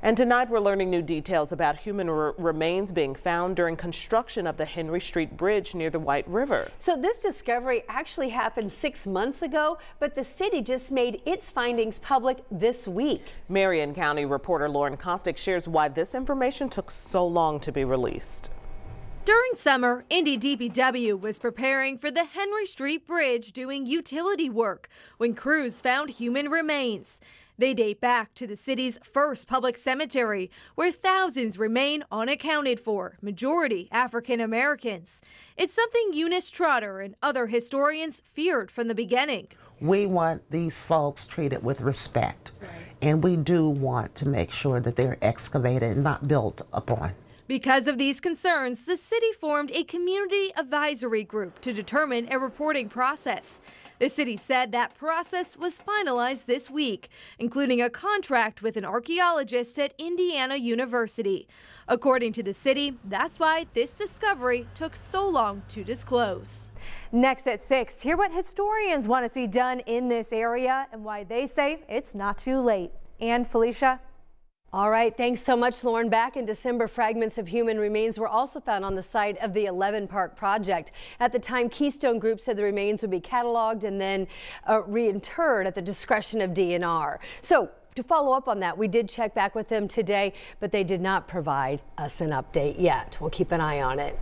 And tonight we're learning new details about human remains being found during construction of the Henry Street Bridge near the White River. So this discovery actually happened six months ago, but the city just made its findings public this week. Marion County reporter Lauren Kostick shares why this information took so long to be released. During summer, Indy DPW was preparing for the Henry Street Bridge doing utility work when crews found human remains. They date back to the city's first public cemetery, where thousands remain unaccounted for, majority African Americans. It's something Eunice Trotter and other historians feared from the beginning. We want these folks treated with respect, and we do want to make sure that they're excavated and not built upon. Because of these concerns, the city formed a community advisory group to determine a reporting process. The city said that process was finalized this week, including a contract with an archaeologist at Indiana University. According to the city, that's why this discovery took so long to disclose. Next at 6, hear what historians want to see done in this area and why they say it's not too late. And Felicia? All right, thanks so much, Lauren. Back in December, fragments of human remains were also found on the site of the 11 Park project. At the time, Keystone Group said the remains would be cataloged and then uh, reinterred at the discretion of DNR. So to follow up on that, we did check back with them today, but they did not provide us an update yet. We'll keep an eye on it.